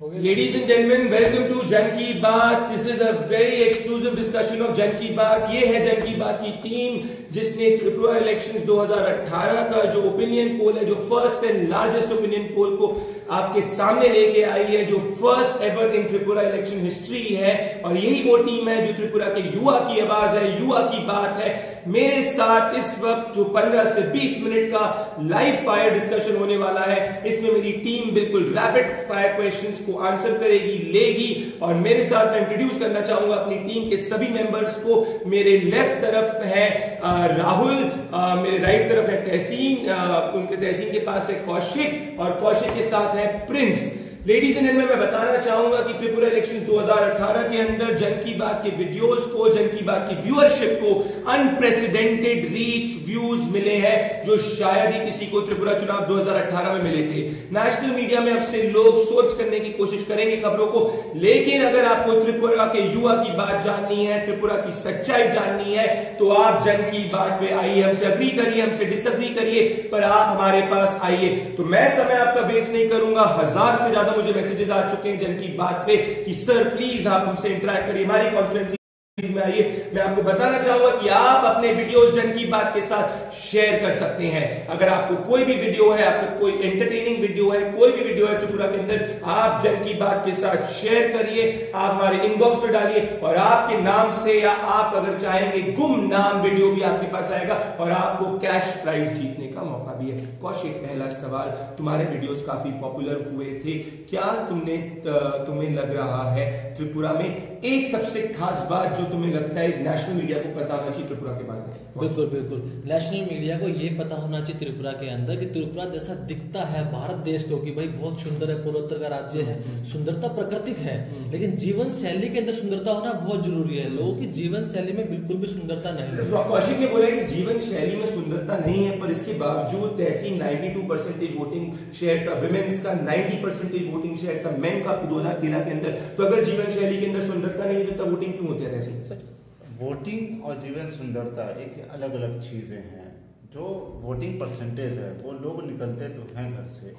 Ladies and gentlemen, welcome to Jan Ki Baat this is a very exclusive discussion of Jan Ki Baat ये है जन की बात की team जिसने Tripura elections 2018 का जो ओपिनियन पोल है जो first and largest opinion poll को आपके सामने लेके आई है जो first ever in Tripura election history है और यही वो टीम है जो त्रिपुरा के युवा की आवाज़ है युवा की बात है। मेरे साथ इस वक्त जो 15 से 20 मिनट का लाइव फायर डिस्कशन होने वाला है इसमें मेरी टीम बिल्कुल रैपिड फायर क्वेश्चंस को आंसर करेगी, लेगी और मेरे साथ मैं इंट्रोड्यूस करना चाहूँगा अपनी टीम के सभी मेंबर्स को। मेरे लेफ़्ट तरफ़ है राहुल मेरे राइट तरफ़ है तहसीन उनके तहसीन के पास है कौशिक और कौशिक के साथ है प्रिंस लेडीज़ एंड मैं बताना चाहूँगा कि त्रिपुरा इलेक्शन 2018 के अंदर जन की बात के वीडियोस को, जन की बात की व्यूअरशिप को अनप्रेसिडेंटेड रीच व्यूज़ मिले हैं, जो शायद ही किसी को त्रिपुरा चुनाव 2018 में मिले थे। नेशनल मीडिया में अब से लोग सोच करने की कोशिश करेंगे खबरों को, लेकिन अगर आपको त्रिपुरा के युवा की बात जाननी है, त्रिपुरा की सच्चाई जाननी है तो आप जन की बात पे आइए, हमसे अग्री करिए, हमसे डिसअग्री करिए, पर आप हमारे पास आइए। तो मैं समय आपका वेस्ट नहीं करूँगा, हज़ार से ज़्यादा मुझे मैसेजेस आ चुके हैं जन की बात पे कि, सर प्लीज़ आप हमसे इंटरेक्ट करिए, हमारी कॉन्फ्रेंस में आइए। मैं आपको बताना चाहूँगा कि आप अपने वीडियोस जन की बात के साथ शेयर कर सकते हैं। अगर आपको कोई भी वीडियो है, आपको कोई एंटरटेनिंग वीडियो है, कोई भी वीडियो है त्रिपुरा के अंदर, आप जन की बात के साथ शेयर करिए, आप हमारे इनबॉक्स में डालिए और आपके नाम से या आप अगर चाहेंगे गुम नाम वीडियो भी आपके पास आएगा और आपको कैश प्राइज जीतने का मौका भी है। कौशिक पहला सवाल, तुम्हारे वीडियोस काफ़ी पॉपुलर हुए थे। क्या तुमने तुम्हें लग रहा है त्रिपुरा में एक सबसे खास बात जो तुम्हें लगता है नेशनल मीडिया को पता होना चाहिए त्रिपुरा के बारे में? बिल्कुल बिल्कुल। नेशनल मीडिया को ये पता होना चाहिए त्रिपुरा के अंदर कि त्रिपुरा जैसा दिखता है भारत देश को कि भाई बहुत सुंदर है पूर्वोत्तर का राज्य है हम्म, हम्म। सुंदरता प्राकृतिक है। हम्म। लेकिन जीवन शैली के अंदर सुंदरता होना बहुत ज़रूरी है। लोगों की जीवन शैली में बिल्कुल भी सुंदरता नहीं कौशिक ने बोला कि जीवन शैली में सुंदरता नहीं है पर इसके बावजूद तहसीन 92 परसेंटेज वोटिंग शेयर था विमेन्स का 90 परसेंटेज वोटिंग शेयर था मेन का 2013 के अंदर तो अगर जीवन शैली के अंदर सुंदरता नहीं है तो वोटिंग क्यों होते हैं वोटिंग और जीवन सुंदरता एक अलग अलग चीज़ें हैं। जो वोटिंग परसेंटेज है, वो लोग निकलते तो हैं घर से।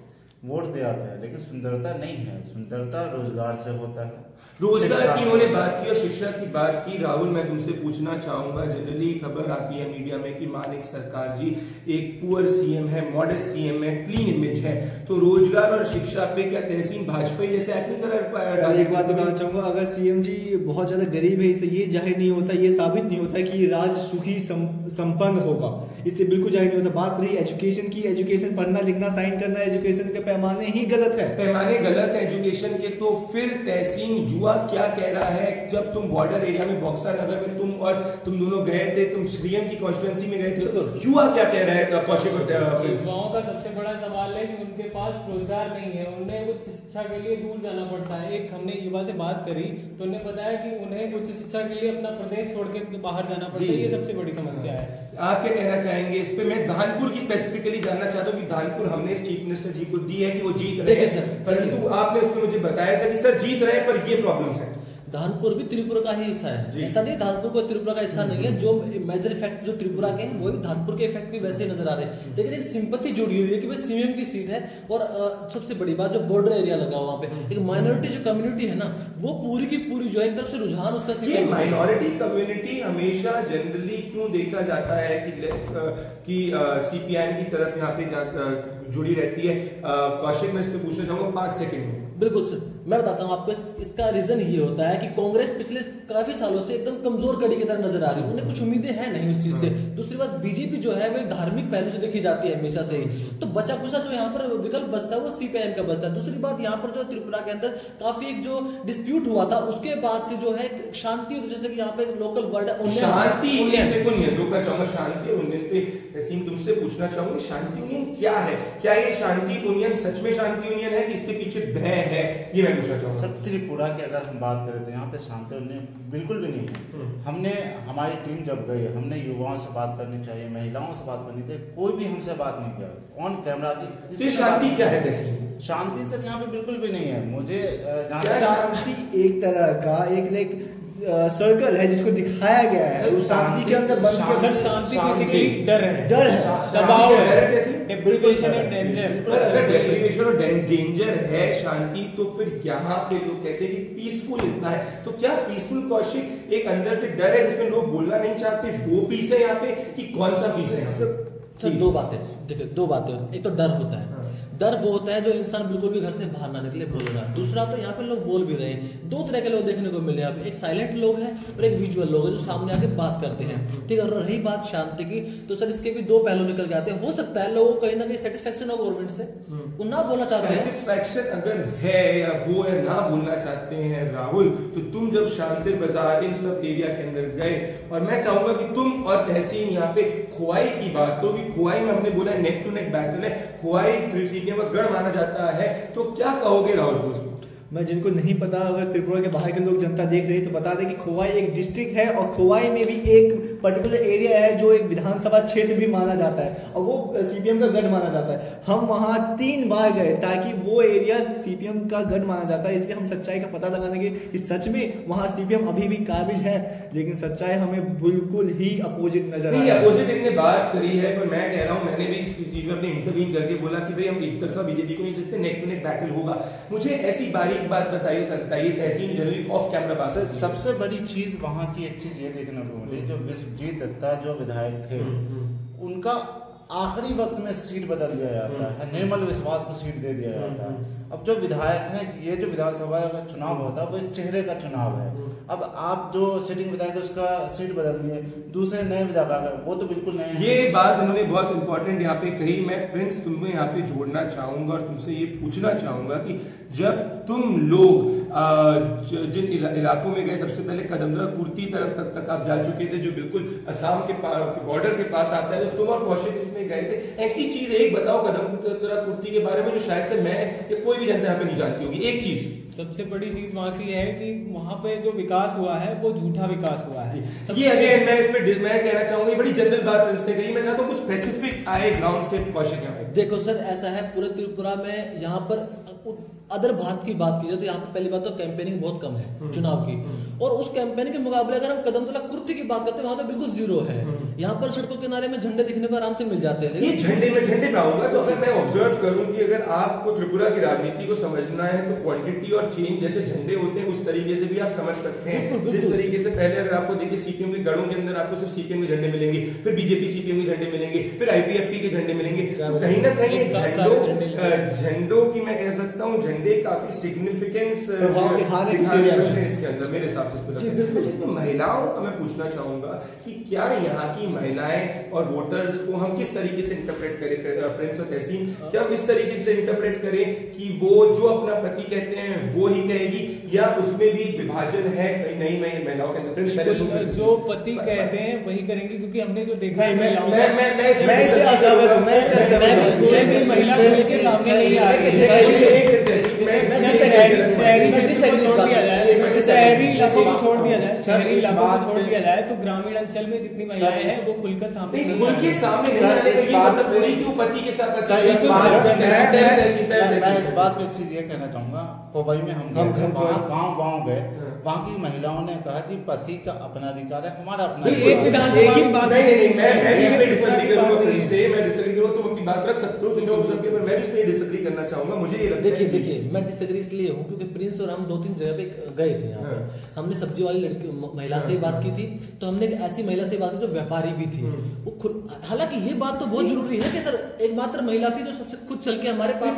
वोट दे आते हैं, लेकिन सुंदरता नहीं है। सुंदरता रोज़गार से होता है। रोज़गार की उन्होंने बात की और शिक्षा की बात की राहुल मैं तुमसे पूछना चाहूँगा जनरली खबर आती है मीडिया में कि मानिक सरकार जी एक पुअर सीएम है मॉडेस्ट सीएम है क्लीन इमेज है तो रोज़गार और शिक्षा पे क्या तहसीन भाजपा जैसे एक्ट नहीं कर एक बात बताना चाहूँगा अगर सीएम जी बहुत ज़्यादा गरीब है इससे ये ज़ाहिर नहीं होता ये साबित नहीं होता कि राज सुखी संपन्न होगा। इससे बिल्कुल ज़ाहिर नहीं होता। बात रही एजुकेशन की एजुकेशन पढ़ना लिखना साइन करना एजुकेशन के पैमाने ही गलत है। पैमाने गलत है एजुकेशन के तो फिर तहसीन युवा क्या कह रहा है? जब तुम बॉर्डर एरिया में बॉक्सा नगर में तुम और तुम दोनों गए थे तुम सीएम की कॉन्स्टिट्यूंसी में गए थे तो युवा क्या कह रहा है कौशिक युवाओं का सबसे बड़ा सवाल है कि उनके पास रोज़गार नहीं है उन्हें उच्च शिक्षा के लिए दूर जाना पड़ता है। एक हमने युवा से बात करी तो उन्हें बताया कि उन्हें उच्च शिक्षा के लिए अपना प्रदेश छोड़ के बाहर जाना पड़ता है ये सबसे बड़ी समस्या है। आप क्या कहना चाहेंगे इस पे मैं धानपुर की स्पेसिफिकली जानना चाहता हूँ कि धानपुर हमने इस चीफ मिनिस्टर जी को दी है कि वो जीत रहे हैं। परंतु आपने उसमें मुझे बताया था कि सर जीत रहे हैं पर ये प्रॉब्लम्स है। धानपुर भी त्रिपुरा का ही हिस्सा है। ऐसा नहीं धानपुर को त्रिपुरा का हिस्सा नहीं है। जो मेजर इफ़ेक्ट जो त्रिपुरा के हैं वो भी धानपुर के इफ़ेक्ट भी वैसे नज़र आ रहे हैं। लेकिन एक सिंपत्ति जुड़ी हुई है कि भाई सीएम की सीट है और सबसे बड़ी बात जो बॉर्डर एरिया लगा हुआ पे एक माइनॉरिटी जो कम्युनिटी है ना वो पूरी की पूरी जो है एकदम से रुझान उसका माइनॉरिटी कम्युनिटी हमेशा जनरली क्यों देखा जाता है कि कि सीपीआईएम की तरफ़ यहाँ पे जुड़ी रहती है? कौशिक में इस पर पूछना चाहूँगा पाँच सेकंड में बिल्कुल सर। मैं बताता हूँ आपको इसका रीजन ये होता है कि कांग्रेस पिछले काफ़ी सालों से एकदम कमज़ोर कड़ी की तरह नज़र आ रही है। उन्हें कुछ उम्मीदें हैं नहीं उस चीज़ से। हाँ। दूसरी बात बीजेपी जो है वो एक धार्मिक पहलू से देखी जाती है हमेशा से ही। तो बचा कुचा जो यहाँ पर विकल्प बचता है वो सीपीआईएम का बचता है। दूसरी बात यहाँ पर जो त्रिपुरा के अंदर काफ़ी एक जो डिस्प्यूट हुआ था उसके बाद से जो है शांति जैसे की यहाँ पे लोकल वर्ड है शांति शांति तुमसे पूछना चाहूँगी शांति यूनियन क्या है? क्या ये शांति यूनियन सच में शांति यूनियन है कि इसके पीछे भय है? ये मैं पूछना चाहूँगा। सर त्रिपुरा की अगर हम बात करें तो यहाँ पे शांति यूनियन बिल्कुल भी नहीं है। हम्म। हमने हमारी टीम जब गई हमने युवाओं से बात करनी चाहिए महिलाओं से बात करनी चाहिए कोई भी हमसे बात नहीं किया। ऑन कैमरा थी शांति क्या है कैसी शांति सर यहाँ पे बिल्कुल भी नहीं है। मुझे शांति एक तरह का एक न सर्कल है जिसको दिखाया गया है। उस शांति के अंदर बंद शांति बेसिकली डर है। डर है। दबाव है। डेप्रिवेशन एंड डेंजर पर अगर डेप्रिवेशन और डेंजर है शांति तो फिर यहाँ पे लोग कहते हैं कि पीसफुल इतना है। तो क्या पीसफुल कौशिक एक अंदर से डर है जिसमें लोग बोलना नहीं चाहते? वो पीस है यहाँ पे कि कौन सा पीस है सर दो बातें। देखिए दो बातें। एक तो डर होता है। डर वो होता है जो इंसान बिल्कुल भी घर से बाहर ना निकले बोलेगा दूसरा तो यहाँ पे लोग बोल भी रहे हैं। दो तरह के लोग देखने को मिले यहाँ पे एक साइलेंट लोग हैं और एक विजुअल लोग हैं जो सामने आके बात करते हैं। ठीक है और रही बात शांति की तो सर इसके भी दो पहलू निकल आते हैं। हो सकता है लोगों को कहीं ना कहीं सेटिस्फेक्शन हो गवर्नमेंट से। वो ना बोलना चाहते हैं। सेटिस्फैक्शन अगर है या वो है ना बोलना चाहते हैं राहुल तो तुम जब शांति बाज़ार इन सब एरिया के अंदर गए और मैं चाहूँगा कि तुम और तहसीन यहाँ पे खुआई की बात करो कि खोआई में हमने बोला नेक टू नेक बैटल है खोआई सीपीएम का गढ़ माना जाता है तो क्या कहोगे राहुल बोस मैं जिनको नहीं पता, अगर त्रिपुरा के बाहर के लोग जनता देख रही है तो बता दें कि खोवाई एक डिस्ट्रिक्ट है और खोवाई में भी एक पर्टिकुलर एरिया है जो एक विधानसभा क्षेत्र भी माना जाता है और वो सीपीएम का गढ़ माना जाता है। हम वहाँ तीन बार गए ताकि वो एरिया सीपीएम का गढ़ माना जाता है। इसलिए हम सच्चाई का पता लगाने के कि सच में वहाँ सीपीएम अभी भी काबिज है लेकिन सच्चाई हमें बिल्कुल ही अपोजिट नज़र आ नहीं रहा है। अपोजिट इनने बात करी है पर मैं कह रहा हूँ मैंने भी इस चीज़ में अपने इंटरवीन करके बोला कि भाई हम एक तरफा बीजेपी को नहीं सकते नेक टू नेक बैटल होगा। मुझे ऐसी बारीक बात बताइए बताइए तहसीन जनरली ऑफ़ कैमरा बात सबसे बड़ी चीज़ वहाँ की एक चीज़ ये देखने को मिली जो विश्वजीत दत्ता जो विधायक थे उनका आखिरी वक्त में सीट बदल दिया जाता है निर्मल विश्वास को सीट दे दिया जाता है। अब जो विधायक है ये जो विधानसभा का चुनाव होता है वो एक चेहरे का चुनाव है। अब आप जो सिटिंग विधायक उसका सीट बदल दिए दूसरे नए विधायक वो तो बिल्कुल नए ये बात इन्होंने बहुत इंपॉर्टेंट यहाँ पे कही। मैं प्रिंस तुम्हें यहाँ पे जोड़ना चाहूँगा और तुमसे ये पूछना चाहूँगा कि जब तुम लोग आ, जिन इला, इलाकों में गए सबसे पहले कदमदरा कुर्ती तरफ़ तक तक आप जा चुके थे जो बिल्कुल असम के बॉर्डर के पास आता है तो तुम और कौशिक इसमें गए थे। ऐसी चीज़ एक बताओ कदमदरा कुर्ती के बारे में जो शायद से मैं या कोई भी जनता यहाँ पे नहीं जानती होगी। एक चीज़ सबसे बड़ी चीज़ वहाँ की है कि वहाँ पे जो विकास हुआ है वो झूठा विकास हुआ है। ये अगेन मैं इसमें मैं कहना चाहूँगा ये बड़ी जनरल बात प्रिंस ने कही। मैं चाहता हूँ कुछ स्पेसिफिक आए ग्राउंड से यहाँ पे। देखो सर ऐसा है पूरे त्रिपुरा में यहाँ पर अदर भारत की बात की जाए तो यहाँ पर पहली बात तो कैंपेनिंग बहुत कम है चुनाव की। और उस कैंपेनिंग के मुकाबले अगर हम कदम तला कुर्ती की बात करते हैं वहाँ तो बिल्कुल ज़ीरो है। यहाँ पर सड़कों के किनारे में झंडे दिखने पर आराम से मिल जाते हैं। ये झंडे में झंडे पे आऊँगा तो अगर मैं ऑब्ज़र्व करूँ कि अगर आपको त्रिपुरा की राजनीति को समझना है तो क्वांटिटी और चेंज जैसे झंडे होते हैं उस तरीके से भी आप समझ सकते हैं। जिस तरीके से पहले अगर आपको देखिए सीपीएम के गढ़ों के अंदर आपको सिर्फ़ सीपीएम के झंडे मिलेंगे फिर बीजेपी सीपीएम के झंडे मिलेंगे फिर आईपीएफटी के झंडे मिलेंगे। तो कहीं ना कहीं झंडों झंडों की मैं कह सकता हूँ झंडे काफ़ी सिग्निफिकेंस इसके अंदर मेरे हिसाब से। अच्छा, महिलाओं का मैं पूछना चाहूँगा कि क्या यहाँ की महिलाएँ और वोटर्स को हम किस तरीके से इंटरप्रेट करें फ्रेंड्स और तहसीन क्या हम इस तरीके से इंटरप्रेट करें कि वो जो अपना पति कहते हैं वो ही कहेगी या उसमें भी विभाजन है कई नई नई महिलाओं के फ्रेंड्स पहले तुम जो पति कहते हैं वही करेंगे क्योंकि हमने जो देखा मैं- मैं मैं मैं मैं इससे असहमत हूँ, मैं इससे असहमत हूँ। भी महिला के सामने नहीं आ रही मैं- मैं- शहरी मैं- शहरी मैं- को छोड़ दिया जाए। मैं- शहरी इलाकों को छोड़ दिया जाए शहरी इलाकों को छोड़ दिया जाए तो ग्रामीण अंचल में जितनी महिलाएँ हैं वो खुलकर सामने खुल के सामने मतलब मैं मैं इस बात पे एक चीज़ ये कहना चाहूँगा कोबई में हम गाँव गाँव गए वहाँ की महिलाओं ने कहा कि पति का अपना अधिकार है हमारा अपना है। ही। मैं हो है देखिए देखिए डिसएग्री इसलिए हूँ क्योंकि प्रिंस और हम दो तीन जगह पे गए थे यहाँ पर। हमने सब्ज़ी वाली लड़की महिला से बात की थी तो हमने ऐसी महिला से बात की जो व्यापारी भी थी। वो खुद हालाँकि ये बात तो बहुत ज़रूरी है कि सर एकमात्र महिला थी जो सबसे खुद चल के हमारे पास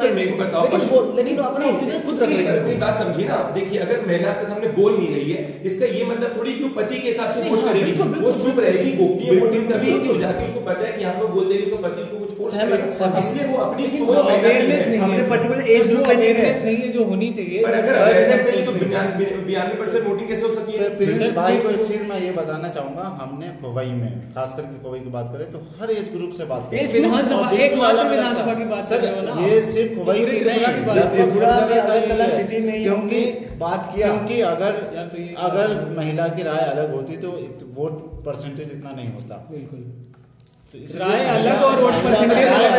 लेकिन वो- वो अपना खुद रख रही है बात समझिए ना देखिए अगर महिला आपके सामने बोल नहीं रही है इसका ये मतलब थोड़ी कि पति के हिसाब से वोट हाँ, करेगी वो चुप रहेगी गोपनीय वोटिंग तभी होती हो बिल्कुल। जाती है उसको पता है कि हम लोग बोल देगी उसको पति उसको कुछ फोर्स सहमत, करेगा सहमत। इसलिए वो अपनी लेकिन सोच वो महिला की awareness। नहीं हमने particular age जो group में नहीं awareness है। नहीं है जो होनी चाहिए पर अगर अवेयरनेस नहीं तो बयानवे परसेंट वोटिंग कैसे हो सकती है प्रिंस भाई को एक चीज़ मैं ये बताना चाहूँगा हमने खोवई में खास करके खोवई की बात करें तो हर एज ग्रुप से बात करें विधानसभा था। की सर, ये सिर्फ़ नहीं। सिटी में क्योंकि बात किया क्योंकि अगर तो अगर महिला की राय अलग होती तो वोट परसेंटेज इतना नहीं होता बिल्कुल राय अलग और वोट परसेंटेज अलग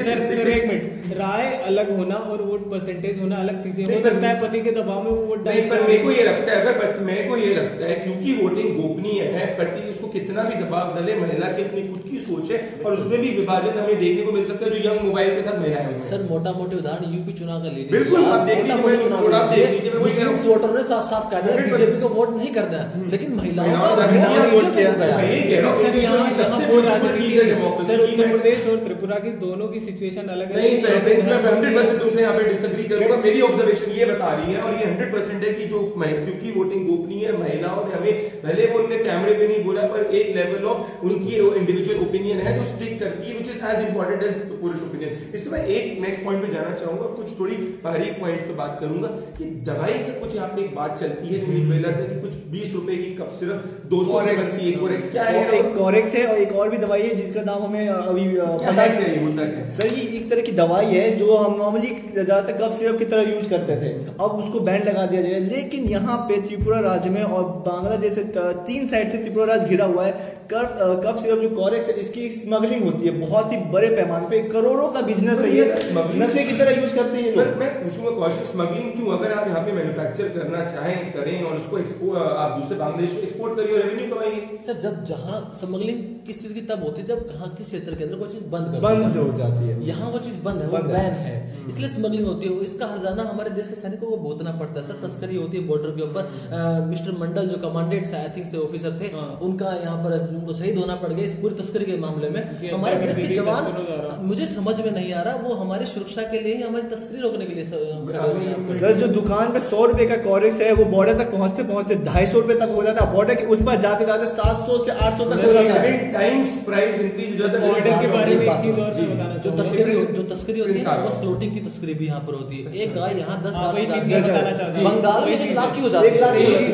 सर सर एक मिनट। राय अलग होना और वोट परसेंटेज होना अलग चीज़ें हो सकता है पति के दबाव में वो वोट नहीं पर मेरे को ये लगता है अगर मेरे को ये लगता है क्योंकि वोटिंग गोपनीय है पति उसको कितना भी दबाव डाले महिला की अपनी खुद की सोच है और उसमें भी विभाजन हमें देखने को मिल सकता है जो यंग मोबाइल के साथ महिलाएँ हुई हैं। सर मोटा मोटे उदाहरण यूपी चुनाव का ले लीजिए। बिल्कुल, आप देख लीजिए, हूँ। वोटरों ने साफ़ साफ़ कह दिया बीजेपी को वोट नहीं करना लेकिन महिलाओं का वोट किया। हूँ है उत्तर प्रदेश और त्रिपुरा की दोनों की सिचुएशन अलग है। नहीं हंड्रेड परसेंट तुमसे यहाँ पे करूँगा। मेरी ऑब्जर्वेशन ये बता रही है और ये हंड्रेड परसेंट है कि जो क्योंकि वोटिंग गोपनीय है महिलाओं ने हमें भले वो उनने कैमरे पे नहीं बोला पर एक लेवल ऑफ़ उनकी इंडिविजुअल ओपिनियन है जो स्टिक करती है which is as important as पुरुष ओपिनियन इसमें मैं एक नेक्स्ट पॉइंट पे जाना चाहूँगा कुछ थोड़ी बारीक पॉइंट पे बात करूँगा कि दवाई का कुछ यहाँ पे एक बात चलती है जो था कि कुछ बीस रुपए की कप सिर्फ़ दो सौ बनती है कोरेक्स क्या है और एक है और एक और भी दवाई है जिसका नाम हमें अभी क्या पता है क्या ये मुद्दा है? सर ये एक तरह की दवाई है जो हम नॉर्मली ज़्यादातर कफ सिरप की तरह यूज़ करते थे। अब उसको बैंड लगा दिया जाए। लेकिन यहाँ पे त्रिपुरा राज्य में और बांग्लादेश से तीन साइड से त्रिपुरा राज्य घिरा हुआ है। कफ कफ सिरप जो कॉरेक्स है इसकी स्मगलिंग होती है। बहुत ही बड़े पैमाने पे करोड़ों का बिज़नेस है ये नशे की तरह यूज़ करते हैं लोग। मैं पूछूँगा कौशिक स्मगलिंग क्यों? अगर आप यहाँ पे मैन्युफैक्चर करना चाहें करें और उसको एक्सपोर्ट आप दूसरे बांग्लादेश को एक्सपोर्ट करिए रेवेन्यू कमाइए। सर जब जहाँ स्मगलिंग किस चीज़ की तब होती है जब कहाँ किस क्षेत्र के अंदर वो चीज़ बंद कर बंद हो। जाती है। यहाँ वो चीज़ बंद है वो बैन है। इसलिए स्मगलिंग होती है। इसका हरजाना हमारे देश के सैनिकों को भुगतना पड़ता है। सर तस्करी होती है बॉर्डर के ऊपर। मिस्टर मंडल जो कमांडेंट आई थिंक से ऑफिसर थे हाँ। उनका यहाँ पर उनको शहीद होना पड़ गया इस पूरी तस्करी के मामले में। हमारे देश के जवान मुझे समझ में नहीं आ रहा वो हमारी सुरक्षा के लिए हमारी तस्करी रोकने के लिए हैं। सर जो दुकान पे सौ रुपए का कॉरेक्स है वो बॉर्डर तक पहुँचते पहुँचते ढाई सौ रुपए तक हो जाता है। बॉर्डर के उस पर जाते जाते सात सौ से आठ सौ तक हो जाता है। टाइम्स प्राइस इंक्रीज है Border के बारे में एक चीज़ और बताना जो तस्करी जो तस्करी होती है वो इंसाफ। फ्लोटिंग की तस्करी भी यहाँ पर होती है। एक गाय यहाँ दस हाँ, लाख मैं हूँ। बंगाल में एक लाख की हो जाती है। हो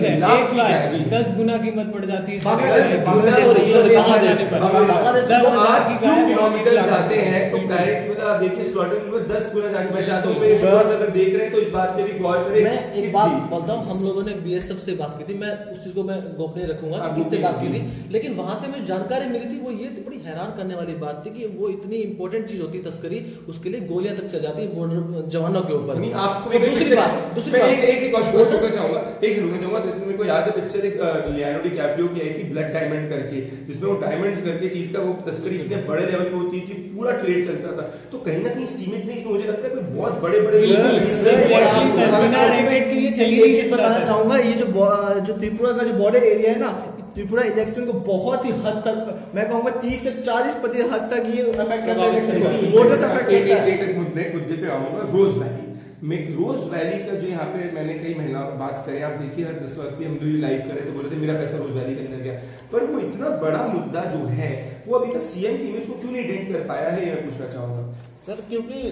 है। लाख है, दस गुना कीमत पड़ जाती है। में। में- किलोमीटर जाते हैं तो डायरेक्ट मतलब आप देखिए स्लॉटर कीमत दस गुना जाके मैं जाता हूँ। मेरे सर- अगर देख रहे हैं तो इस बात पे भी गौर करें। मैं एक बात। बोलता हूँ हम लोगों ने बीएसएफ से बात की थी। मैं उस चीज़ को मैं गोपनीय रखूँगा किससे बात की थी? लेकिन वहाँ से मुझे जानकारी मिली थी वो ये बड़ी हैरान करने वाली बात थी कि वो इतनी इंपॉर्टेंट चीज़ होती है तस्करी उसके लिए गोलियाँ तक चल जाती है बॉर्डर जवानों के ऊपर नहीं आपको और एक दूसरी बात दूसरी बात एक एक एक क्वेश्चन को रोकना चाहूँगा एक रोकना चाहूँगा जैसे मेरे को याद है पिक्चर एक लियानो डिकैप्रियो की आई थी ब्लड डायमंड करके जिसमें वो डायमंड्स करके चीज़ का वो तस्करी इतने बड़े लेवल पे होती थी पूरा ट्रेड चलता था तो कहीं ना कहीं सीमित नहीं मुझे लगता है कोई बहुत बड़े बड़े हैं। ही बताना। चाहूँगा ये जो जो त्रिपुरा का जो बॉर्डर एरिया है ना त्रिपुरा इलेक्शन को बहुत ही हद तक मैं कहूँगा तीस से चालीस प्रतिशत हद तक ये अफेक्ट करता है वोटर्स अफेक्ट करता है। एक एक नेक्स्ट मुद्दे पे आऊँगा। रोज वैली मैं रोज वैली का जो यहाँ पे मैंने कई महिलाओं बात करें आप देखिए हर दस वक्त भी हम लोग लाइव करे तो बोले थे मेरा पैसा रोज वैली के अंदर गया। पर वो इतना बड़ा मुद्दा जो है वो अभी तक सीएम की इमेज को क्यों नहीं डेंट कर पाया है ये मैं पूछना चाहूँगा। सर क्योंकि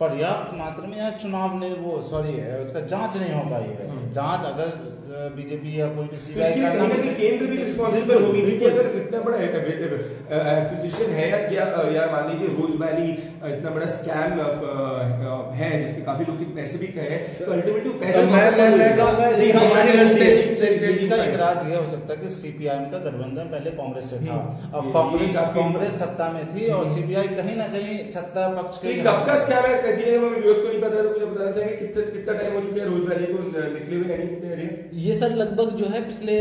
पर्याप्त मात्रा में यहाँ चुनाव ने वो सॉरी उसका जाँच नहीं हो पाई है। जाँच अगर बीजेपी या कोई भी लिए करना कहीं ना कहीं केंद्र भी रिस्पॉन्सिबल होगी। क्योंकि अगर इतना बड़ा एक्विजिशन है या क्या या मान लीजिए रोज वैली इतना बड़ा स्कैम है जिसमें काफ़ी लोग के पैसे भी गए हैं तो अल्टीमेटली पैसे मैं- मैं- मैं नहीं, इसका हमारी नहीं, गलती है। नहीं, नहीं, इसका नहीं, एक राज ये हो सकता है कि सीपीआईएम का गठबंधन पहले कांग्रेस से था। अब कांग्रेस कांग्रेस सत्ता में थी और सीपीआई कहीं ना कहीं सत्ता पक्ष के कब का स्कैम है? कैसी है? हमें व्यूअर्स को नहीं पता है तो मुझे बताना चाहिए कितना कितना टाइम हो चुका है रोज वैली को निकले हुए ये सर लगभग जो है पिछले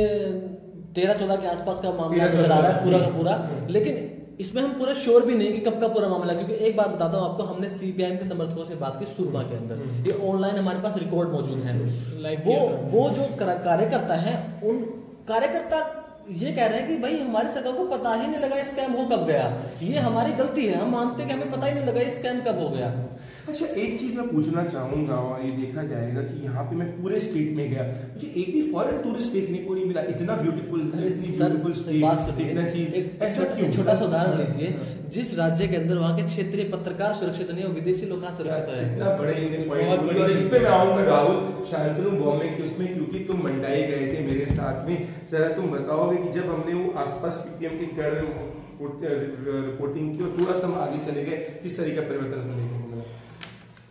तेरह चौदह के आसपास का मामला नज़र आ रहा है पूरा का पूरा। लेकिन इसमें हम पूरा श्योर भी नहीं कि कब का पूरा मामला क्योंकि एक बात बताता हूँ आपको हमने सीपीआईएम के समर्थकों से बात की सुरमा के अंदर। ये ऑनलाइन हमारे पास रिकॉर्ड मौजूद है। वो वो जो कार्यकर्ता है उन कार्यकर्ता ये कह रहे हैं कि भाई हमारी सरकार को पता ही नहीं लगा स्कैम हो कब गया। ये हमारी गलती है। हम मानते हैं कि हमें पता ही नहीं लगा स्कैम कब हो गया। अच्छा एक चीज़ मैं पूछना चाहूँगा और ये देखा जाएगा कि यहाँ पे मैं पूरे स्टेट में गया। मुझे एक भी फॉरेन टूरिस्ट देखने को नहीं मिला। इतना ब्यूटीफुल ब्यूटीफुल स्टेट इतना चीज़। ऐसा छोटा- क्यों? छोटा सा उदाहरण लीजिए जिस राज्य के अंदर वहाँ के क्षेत्रीय पत्रकार सुरक्षित नहीं है विदेशी लोग सुरक्षित है? कितना बड़े पॉइंट और इस पे मैं आऊँगा राहुल शांतनु बॉम्बे की उसमें क्योंकि तुम मंडाई गए थे मेरे साथ में। जरा तुम बताओगे कि जब हमने वो आसपास सीपीएम के कर रिपोर्टिंग की और थोड़ा सा हम आगे चले गए किस तरीके का परिवर्तन मिला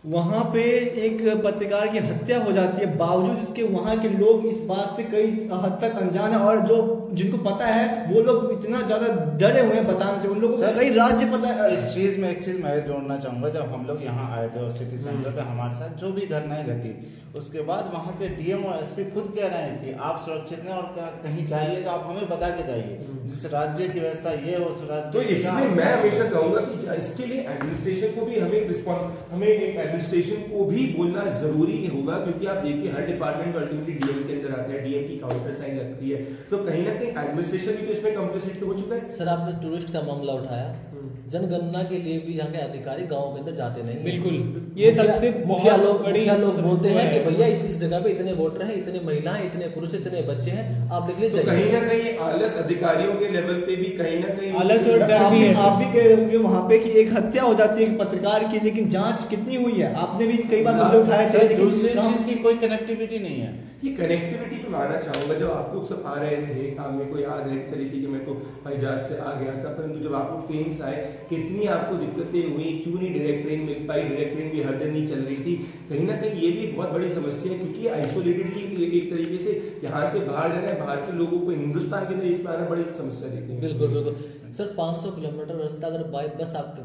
वहाँ पे एक पत्रकार की हत्या हो जाती है बावजूद इसके वहाँ के लोग इस बात से कई हद तक अनजान है और जो जिनको पता है वो लोग इतना ज़्यादा डरे हुए हैं बताने से उन लोगों को कई राज्य पता है। इस चीज़ में एक चीज़ मैं जोड़ना चाहूँगा जब हम लोग यहाँ आए थे और सिटी सेंटर पे हमारे साथ जो भी घटनाएँ घटी उसके बाद वहाँ पे डीएम और एसपी खुद कह रहे हैं कि आप सुरक्षित हैं और कहीं जाइए तो आप हमें बता के जाइए। जिस राज्य की व्यवस्था ये हो उस राज्य तो इसमें मैं हमेशा कहूँगा कि इसके लिए एडमिनिस्ट्रेशन को भी हमें रिस्पॉन्स हमें एक एडमिनिस्ट्रेशन को भी बोलना ज़रूरी होगा क्योंकि आप देखिए हर डिपार्टमेंट अल्टीमेटली डीएम के अंदर आता है डीएम की काउंटर साइन लगती है। तो कहीं ना कहीं एडमिनिस्ट्रेशन भी तो इसमें कंप्लिसिट हो चुका है। सर आपने टूरिस्ट का मामला उठाया। जनगणना के लिए भी यहाँ के अधिकारी गाँव के अंदर जाते नहीं बिल्कुल। ये सबसे मुखिया लोग मुखिया लोग बोलते हैं कि भैया इस इस जगह पे इतने वोटर हैं इतने महिलाएँ इतने पुरुष इतने बच्चे हैं आप लिख तो लीजिए कहीं ना कहीं आलस अधिकारियों के लेवल पे भी कहीं ना कहीं आलस और डर भी है। आप भी कह रहे होंगे वहाँ पे कि एक हत्या हो जाती है एक पत्रकार की लेकिन जाँच कितनी हुई है? आपने भी कई बार मुद्दे उठाए थे दूसरी चीज़ की कोई कनेक्टिविटी नहीं है। ये कनेक्टिविटी पे मैं आना चाहूँगा जब आप लोग सब आ रहे थे काम मेरे को याद है चली थी कि मैं तो भाई जहाज़ से आ गया था परंतु जब आप लोग ट्रेन से आए कितनी आपको दिक्कतें हुई क्यों नहीं डायरेक्ट ट्रेन मिल पाई डायरेक्ट ट्रेन भी हर दिन नहीं चल रही थी? कहीं ना कहीं ये भी बहुत बड़ी समस्या है क्योंकि आइसोलेटेडली एक तरीके से यहाँ से बाहर जाना है बाहर के लोगों को हिंदुस्तान के अंदर इस पर आना बड़ी समस्या देखी बिल्कुल बिल्कुल। सर 500 किलोमीटर रास्ता अगर बाई बस आप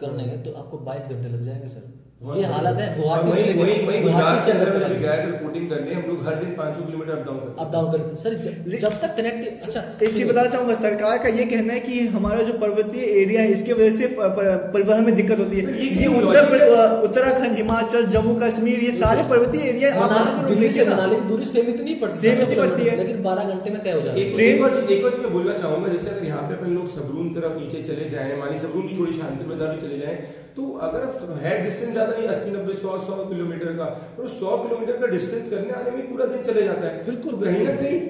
करने हैं तो आपको 22 घंटे लग जाएँगे, सर। ये हालत है गुवाहाटी से वही वही गुवाहाटी से अंदर अगर मैं गया था रिपोर्टिंग करने हम लोग हर दिन 500 किलोमीटर अप डाउन करते अप डाउन करते सर जब, तक कनेक्ट अच्छा एक चीज़ बताना चाहूँगा सरकार का ये कहना है कि हमारा जो पर्वतीय एरिया है इसके वजह से परिवहन में दिक्कत होती है। ये ये उत्तर उत्तराखंड हिमाचल जम्मू कश्मीर ये सारे पर्वतीय एरिया आप दिल्ली से मनाली की दूरी सीमित नहीं पड़ती सीमित पड़ती है। लेकिन 12 घंटे में तय हो जाती है। ट्रेन- चीज़ एक मैं बोलना चाहूँगा जैसे अगर यहाँ पे अपन लोग सबरूम तरफ़ नीचे चले जाएँ मानी सबरूम की छोड़ी शांति बाज़ार भी चले जाएँ तो अगर है डिस्टेंस ज़्यादा नहीं अस्सी नब्बे सौ सौ किलोमीटर का तो सौ किलोमीटर का डिस्टेंस करने आने में पूरा दिन चले जाता है। बिल्कुल कहीं ना कहीं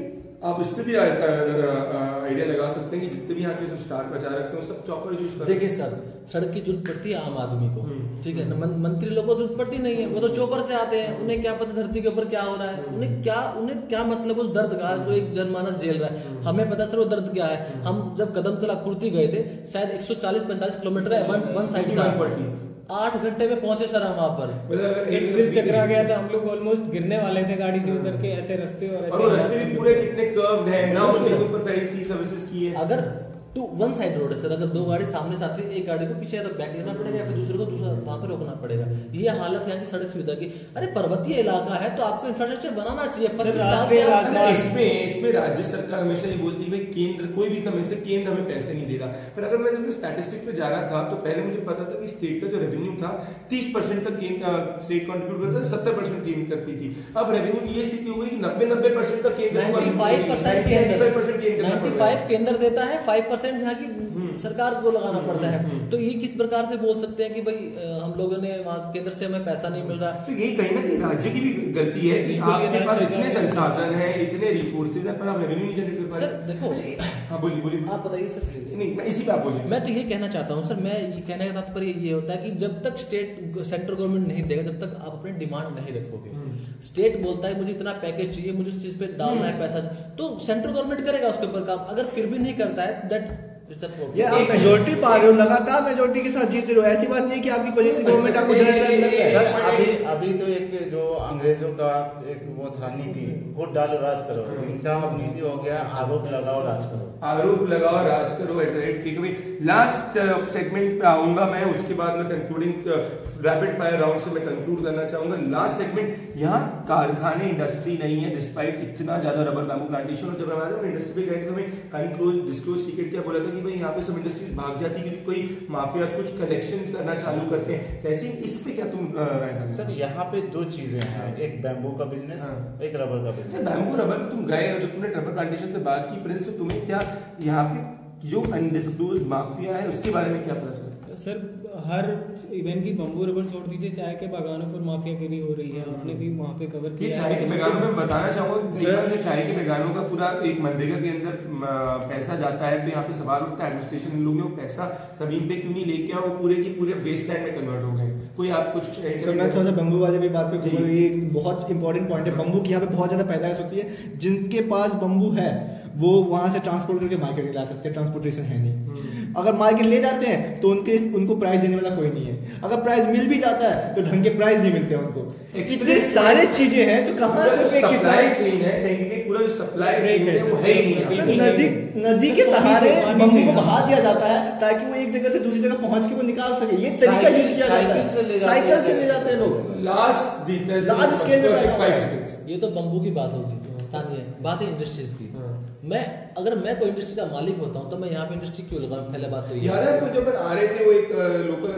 आप इससे भी आइडिया लगा सकते हैं कि जितने भी यहाँ के स्टार प्रचारक हैं सब चौपर यूज़ कर देखिए सर सड़क की ज़रूरत पड़ती है आम आदमी को हम्म। ठीक है ना? मन, मंत्री लोगों को ज़रूरत पड़ती नहीं है वो तो चौपर से आते हैं उन्हें क्या पता धरती के ऊपर क्या हो रहा है हम्म। उन्हें क्या उन्हें क्या मतलब उस दर्द का जो एक जनमानस झेल रहा है? हम्म। हमें पता सर वो दर्द क्या है? हम जब कदम तला कुर्ती गए थे शायद 140-45 किलोमीटर है वन साइड। का 140 आठ घंटे में पहुँचे सर हम वहाँ पर। मतलब एक सिर चकरा गया था हम लोग ऑलमोस्ट गिरने वाले थे गाड़ी से उतर के ऐसे रस्ते और और रस्ते ऐसे रास्ते भी पूरे कितने कर्व्ड हैं ना उनके ऊपर फेरी सर्विसेज़ की है अगर टू वन साइड रोड है सर अगर दो गाड़ी सामने से आती है एक गाड़ी को पीछे या तो बैक लेना पड़ेगा या फिर दूसरे को दूसरा वहाँ पे रोकना पड़ेगा। ये हालत यहाँ की सड़क सुविधा की। अरे पर्वतीय इलाका है तो आपको इंफ्रास्ट्रक्चर बनाना चाहिए। इसमें इसमें राज्य सरकार हमेशा ये बोलती है केंद्र कोई भी समय से केंद्र हमें पैसे नहीं देगा। पर अगर मैं जब स्टैटिस्टिक पे जा रहा था तो पहले मुझे पता था कि स्टेट का जो रेवेन्यू था तीस परसेंट तक स्टेट कॉन्ट्रीब्यूट करता था सत्तर परसेंट केंद्र करती थी। अब रेवेन्यू की ये स्थिति हो गई कि नब्बे नब्बे परसेंट तक केंद्र 95% केंद्र। 95% केंद्र करना है। 95 5% यहाँ की सरकार को लगाना पड़ता है। तो ये किस प्रकार से बोल सकते हैं कि भाई हम लोगों ने वहाँ केंद्र से हमें पैसा नहीं मिल रहा? तो यही कहीं ना कहीं राज्य की भी गलती है कि आपके पास इतने संसाधन है इतने रिसोर्सेज है पर आप रेवेन्यू नहीं जनरेट कर पा सर रहे देखो हाँ बोलिए बोलिए। आप बताइए सर नहीं मैं इसी पे आप बोलिए। मैं तो ये कहना चाहता हूँ सर मैं ये कहने का तात्पर्य ये होता है कि जब तक स्टेट सेंट्रल गवर्नमेंट नहीं देगा तब तक आप अपनी डिमांड नहीं रखोगे। स्टेट बोलता है मुझे इतना पैकेज चाहिए मुझे उस चीज़ पे डालना है पैसा। तो सेंट्रल गवर्नमेंट करेगा उसके ऊपर काम। अगर फिर भी नहीं करता है दैट ये आप मेजोरिटी पा रहे हो लगातार मेजोरिटी के साथ जीत रहे हो। ऐसी बात नहीं है कि आपकी पोजीशन गवर्नमेंट आपको है। सर अभी अभी तो एक जो अंग्रेज़ों का एक वो था नीति वो डालो राज करो। इनका अब नीति हो गया आरोप लगाओ राज करो। आरोप लगाओ राज करो एट द रेट है भाई। लास्ट सेगमेंट पे आऊँगा मैं उसके बाद में कंक्लूडिंग रैपिड फायर राउंड से मैं कंक्लूड करना चाहूँगा। लास्ट सेगमेंट यहाँ कारखाने इंडस्ट्री नहीं है डिस्पाइट इतना ज़्यादा रबर बैम्बू प्लांटेशन और जब हम इंडस्ट्री पे गए थे तो हमें अनक्लोज डिस्क्लोज सीक्रेट क्या बोला था कि भाई यहाँ पे सब इंडस्ट्रीज़ भाग जाती है क्योंकि कोई माफिया कुछ कलेक्शन करना चालू करते हैं। ऐसे इस पे क्या तुम राय सर यहाँ पे दो चीज़ें हैं। एक बैम्बू का बिज़नेस हाँ। एक रबर का बिज़नेस बैम्बू रबर तुम गए जब तुमने रबर प्लांटेशन से बात की प्रिंस तो तुम्हें क्या यहाँ पे जो अनडिस्क्लोज माफिया है उसके बारे में क्या पता चला? सर हर इवन की बम्बू रबर छोड़ दीजिए चाय के बागानों पर माफियागिरी हो रही है। आपने भी वहाँ पे कवर किया चाय के है। बैगानों में बताना चाहूँगा चाय के बैगानों का पूरा एक मनरेगा के अंदर पैसा जाता है तो यहाँ पे सवाल उठता है एडमिनिस्ट्रेशन इन लोगों ने पैसा ज़मीन पे क्यों नहीं लेके आओ पूरे की पूरे वेस्ट लैंड में कन्वर्ट हो गए। कोई आप कुछ सर मैं थोड़ा सा बम्बू वाले भी बात पे ये बहुत इंपॉर्टेंट पॉइंट है। बम्बू की यहाँ पे बहुत ज़्यादा पैदाइश होती है। जिनके पास बम्बू है वो वहाँ से ट्रांसपोर्ट करके मार्केट में ला सकते हैं ट्रांसपोर्टेशन है नहीं। अगर मार्केट ले जाते हैं तो उनके उनको प्राइस देने वाला कोई नहीं है। अगर प्राइस मिल भी जाता है तो ढंग के प्राइज नहीं मिलते उनको. इतनी सारी चीज़ें हैं तो कहाँ है है है। ही। नदी नदी के सहारे पानी बम्बू को बहा दिया जाता है ताकि वो एक जगह से दूसरी जगह पहुँच के वो निकाल सके। ये तरीका यूज़ किया जाता है। साइकिल से ले जाते हैं। लोग। लास्ट जी Large scale में ये तो बम्बू की बात होगी। स्थानीय बात है इंडस्ट्रीज़ की। हाँ। मैं अगर मैं कोई इंडस्ट्री का मालिक होता हूँ तो मैं यहाँ पे इंडस्ट्री क्यों लगाऊँ? पहले बात तो ये याद है। आपको जब आ रहे थे वो एक लोकल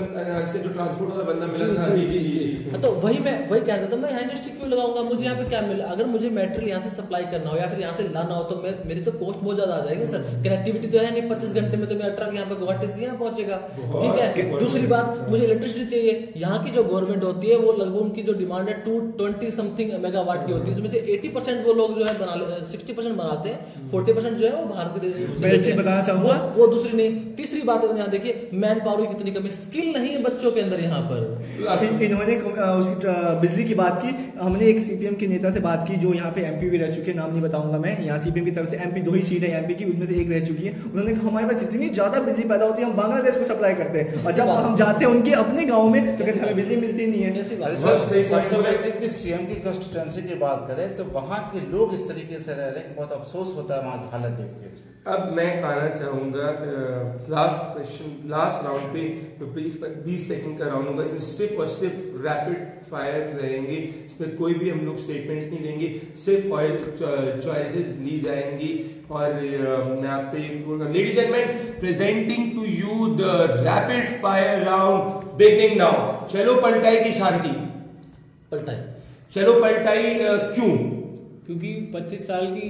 से जो ट्रांसपोर्ट वाला बंदा मिला था। जी जी जी हाँ, तो वही मैं वही कह रहा था मैं यहाँ इंडस्ट्री क्यों लगाऊँगा? मुझे यहाँ पे क्या मिला? अगर मुझे मेटेरियल यहाँ से सप्लाई करना हो या फिर यहाँ से लाना हो तो मैं मेरी तो कॉस्ट बहुत ज़्यादा आ जाएगी सर कनेक्टिविटी तो है नहीं पच्चीस घंटे में तो मेरा ट्रक यहाँ पे गुवाहाटी से यहाँ पहुंचेगा। ठीक है? दूसरी बात मुझे इलेक्ट्रिसिटी चाहिए। यहाँ की जो गवर्नमेंट होती है वो लगभग उनकी जो डिमांड है टू ट्वेंटी समथिंग मेगावाट की होती है उसमें से एटी परसेंट वो लोग जो है बना सिक्सटी परसेंट बनाते हैं फोर्टी परसेंट जो है वो बाहर के देश से मैं एक चीज़ बताना चाहूँगा। वो- वो दूसरी नहीं तीसरी बात यहाँ देखिए मैन पावर की कितनी कमी स्किल नहीं है बच्चों के अंदर यहाँ पर। इन्होंने उसकी बिजली की बात की। हमने एक सीपीएम के नेता से बात की जो यहाँ पे एमपी भी रह चुके हैं नाम नहीं बताऊँगा मैं। यहाँ सीपीएम की तरफ़ से एमपी दो ही सीट है एमपी की उसमें से एक रह चुकी है। उन्होंने कहा हमारे पास जितनी ज़्यादा बिजली पैदा होती है हम बांग्लादेश को सप्लाई करते हैं। और जब हम जाते हैं उनके अपने गाँव में तो कहते हमें बिजली मिलती नहीं है। है। सीएम की कंस्टिट्यूंसी की बात करें तो वहाँ के लोग इस तरीके से रह रहे हैं बहुत अफसोस होता है वहाँ की हालत देख के। अब मैं आना चाहूँगा लास्ट क्वेश्चन लास्ट राउंड पे तो बीस बीस सेकंड का राउंड होगा इसमें सिर्फ़ और सिर्फ़ रैपिड फायर रहेंगे। इसमें कोई भी हम लोग स्टेटमेंट्स नहीं देंगे सिर्फ़ चॉइसेस ली जाएँगी। और मैं आप पे ladies and man presenting to you the rapid fire round beginning now चलो पलटाई की शांति। पलटा चलो पलटाई क्यों? क्योंकि 25 साल की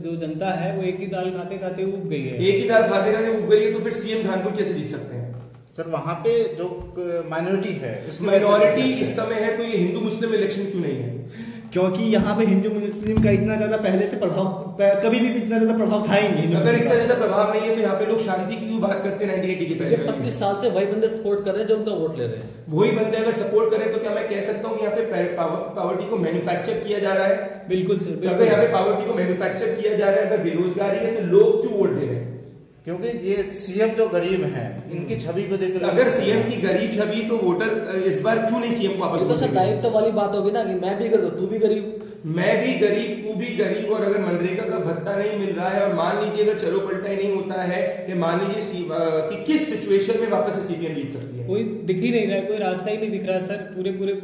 जो जनता है वो एक ही दाल खाते खाते उग गई है। एक ही दाल खाते खाते उग गई है तो फिर सीएम धानपुर कैसे जीत सकते हैं? सर वहाँ पे जो माइनॉरिटी है माइनॉरिटी इस समय है तो ये हिंदू मुस्लिम इलेक्शन क्यों नहीं है? क्योंकि यहाँ पे हिंदू मुस्लिम का इतना ज़्यादा पहले से प्रभाव कभी भी इतना ज़्यादा प्रभाव था ही नहीं। अगर इतना ज़्यादा प्रभाव नहीं है तो यहाँ पे लोग शांति की क्यों बात करते हैं के पहले? पच्चीस साल से वही बंदे सपोर्ट कर रहे हैं जो उनका वोट ले रहे हैं। वही बंदे अगर सपोर्ट करें तो क्या मैं कह सकता हूँ यहाँ पे पावर्टी को मैन्युफैक्चर किया जा रहा है? बिल्कुल सर तो अगर यहाँ पे पावर्टी को मैन्युफैक्चर किया जा रहा है अगर बेरोजगारी है तो लोग क्यों वोट दे रहे हैं? क्योंकि ये सीएम जो गरीब हैं इनकी छवि को देख अगर सीएम की गरीब छवि तो वोटर इस बार क्यों नहीं सीएम को वापस तो सर? दायित्व वाली बात होगी ना कि मैं भी गरीब तू भी गरीब मैं भी गरीब तू भी गरीब और अगर मनरेगा का भत्ता नहीं मिल रहा है और मान लीजिए अगर चलो पलटा ही नहीं होता है या मान लीजिए कि किस सिचुएशन में वापस सीपीएम जीत सकती है? कोई दिख ही नहीं रहा है कोई रास्ता ही नहीं दिख रहा है सर। पूरे पूरे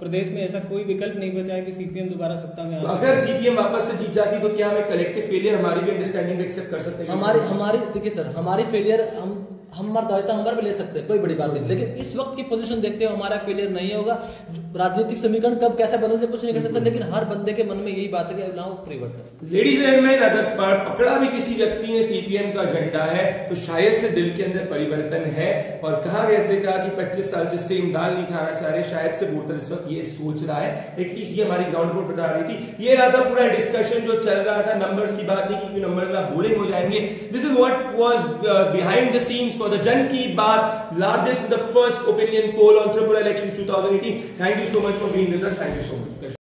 प्रदेश में ऐसा कोई विकल्प नहीं बचा है कि सीपीएम दोबारा सत्ता में तो अगर सीपीएम वापस से जीत जाती तो क्या हमें कलेक्टिव फेलियर हमारी भी अंडरस्टैंडिंग एक्सेप्ट कर सकते हैं? हमारे हमारी देखिए सर हमारी फेलियर हम हमारा दायित्व हमारा भी ले सकते हैं कोई बड़ी बात नहीं। लेकिन इस वक्त की पोजीशन देखते हुए हमारा फेलियर नहीं होगा। राजनीतिक समीकरण कब कैसे बदल से कुछ नहीं कर सकता लेकिन हर बंदे के मन में यही बात है कि नाउ परिवर्तन। लेडीज़ एंड अगर पकड़ा भी किसी व्यक्ति ने सीपीएम का झंडा है तो शायद से दिल के अंदर परिवर्तन है। और कहा कैसे कहा कि 25 साल से सेम दाल नहीं खाना चाह रहे, शायद से वोटर इस वक्त ये सोच रहा है। एटलीस्ट ये हमारी ग्राउंड रिपोर्ट बता रही थी। ये रहा था पूरा डिस्कशन जो चल रहा था नंबर्स की बात नहीं क्योंकि नंबर में बोरिंग हो जाएँगे। This is what was behind the scenes for the Jan Ki Baat largest the first opinion poll on Tripura election 2018 thank you so much for us thank you so much